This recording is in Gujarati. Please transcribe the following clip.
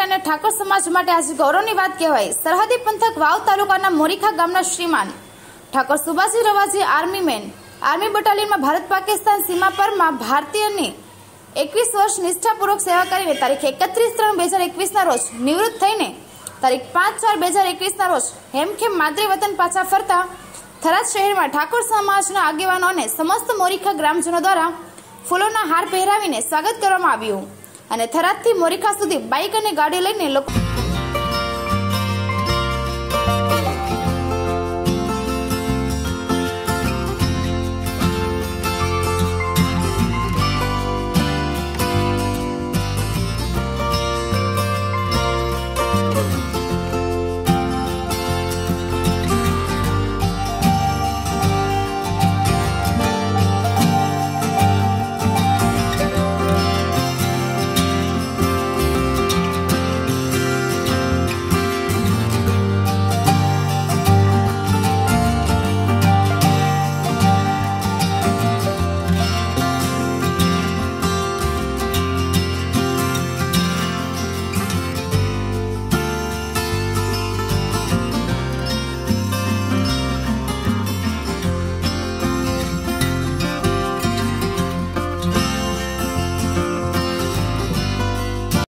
ઠાકોર સમાજ માટે આજે ગૌરવની વાત કહેવાય. સરહદી પંથક વાવ તાલુકાના મોરીખા ગામના શ્રીમાન Thakor Subhashi Ravaji army man. Army બટાલિયનમાં Bharat Pakistan સીમા પરમાં ભારતીયની એકવીસ વર્ષ નિષ્ઠાપૂર્વક સેવા કરીને તારીખ એકત્રીસ ત્રણ બે હજાર એકવીસના રોજ નિવૃત્ત થઈને તારીખ પાંચ ચાર બે હજાર એકવીસના રોજ હેમખેમ માદરે વતન પાછા ફરતા થરાદ શહેરમાં ઠાકોર સમાજના આગેવાનો અને સમસ્ત મોરીખા ગ્રામજનો દ્વારા ફૂલોના હાર પહેરાવીને સ્વાગત કરવામાં આવ્યું. અને થરાદથી મોરીખા સુધી બાઇક અને ગાડી લઈને લોકો